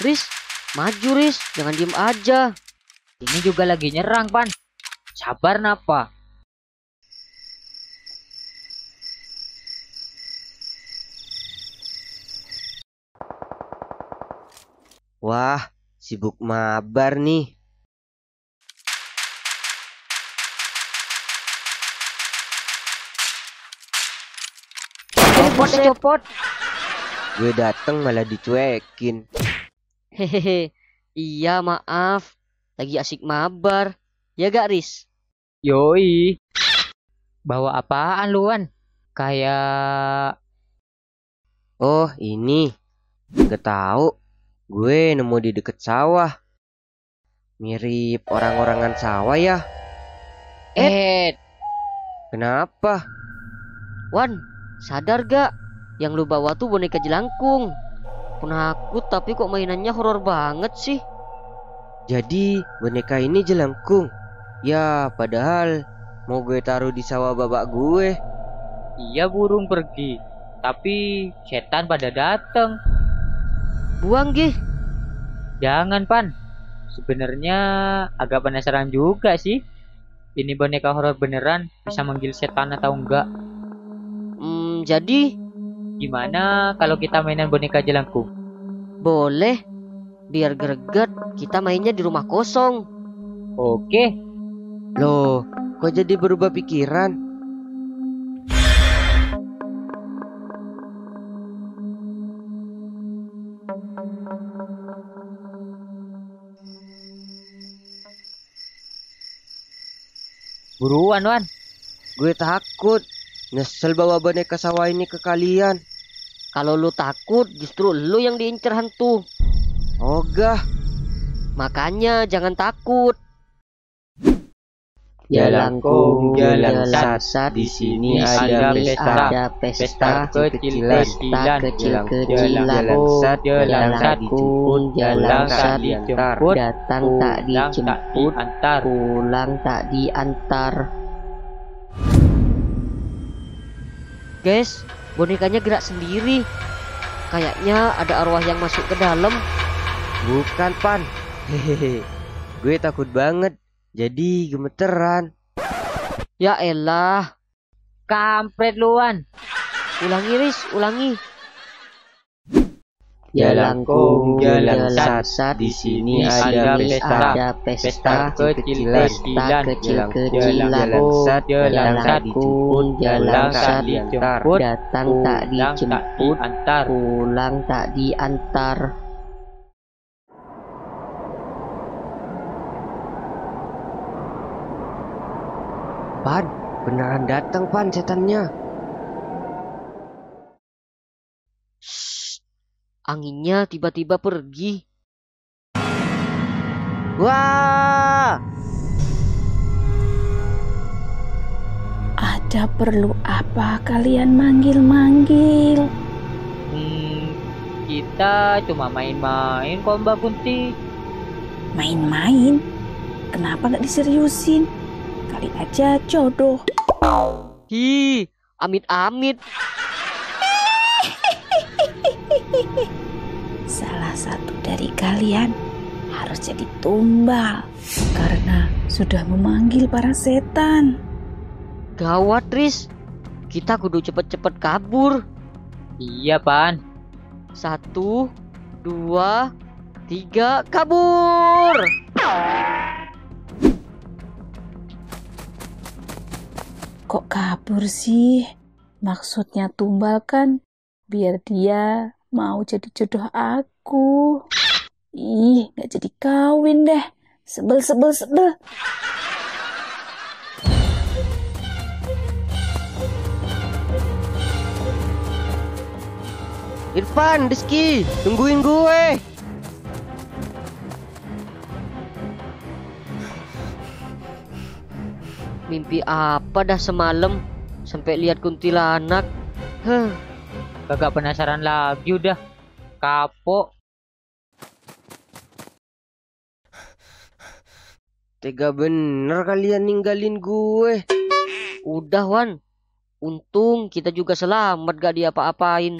Riz, maju Riz, jangan diem aja. Ini juga lagi nyerang, Pan. Sabar napa? Wah, sibuk mabar nih. Copot, Copot. Gue dateng malah dicuekin. Hehehe, iya maaf. Lagi asik mabar. Ya gak Riz? Yoi. Bawa apaan luan? Kayak Oh, ini. Gak tahu. Gue nemu di deket sawah. Mirip orang-orangan sawah ya. eh Kenapa? Wan, sadar gak? Yang lu bawa tuh boneka jelangkung. Penakut tapi kok mainannya horor banget sih. Jadi boneka ini jelangkung. Ya, padahal mau gue taruh di sawah babak gue. iya burung pergi. Tapi setan pada datang. Buang gih. Jangan, Pan. Sebenarnya agak penasaran juga sih. Ini boneka horor beneran bisa manggil setan atau enggak? Hmm, jadi Gimana kalau kita mainan boneka jelangkung? Boleh. Biar greget, kita mainnya di rumah kosong. Oke, Loh, kok jadi berubah pikiran? buruan, Wan. Gue takut. Nyesel bawa boneka sawah ini ke kalian. Kalau lu takut, justru lu yang diincer hantu. Ogah, Makanya jangan takut. Jalan jalan sat, di sini ada pesta. ada pesta, kecil-kecilan. pesta kecil-kecilan. jalan sat, jalan sat, jalan sat, dijemput, datang tak dijemput, pulang tak diantar. Guys, bonekanya gerak sendiri. Kayaknya ada arwah yang masuk ke dalam. bukan pan. Hehehe, gue takut banget. Jadi gemeteran. Ya elah, Kampret luan. ulangi Riz, ulangi. Jalangkung, jalan jalan sat, di sini ada pesta. ada pesta, kecil-kecilan. kecil-kecilan. jalan sat, jalan sat, jalan datang tak dijemput, pulang tak diantar. Pan, beneran datang pan setannya. Anginnya tiba-tiba pergi. Wah, Ada perlu apa kalian manggil-manggil? Hmm, kita cuma main-main kok Mbak Kunti. Main-main? Kenapa nggak diseriusin? Kali aja jodoh. Hi, amit-amit. Salah satu dari kalian harus jadi tumbal karena sudah memanggil para setan. Gawat, Riz. Kita kudu cepet-cepet kabur. Iya, Pan. Satu, dua, tiga, kabur. Kok kabur sih? Maksudnya tumbal kan biar dia mau jadi jodoh aku. Ih, nggak jadi kawin deh. Sebel, sebel, sebel. Irfan, Rizky, tungguin gue. Mimpi apa dah semalam sampai lihat kuntilanak? Heh, Kagak penasaran lagi udah. Kapok. Tega bener kalian ninggalin gue. udah Wan. Untung kita juga selamat gak diapa-apain.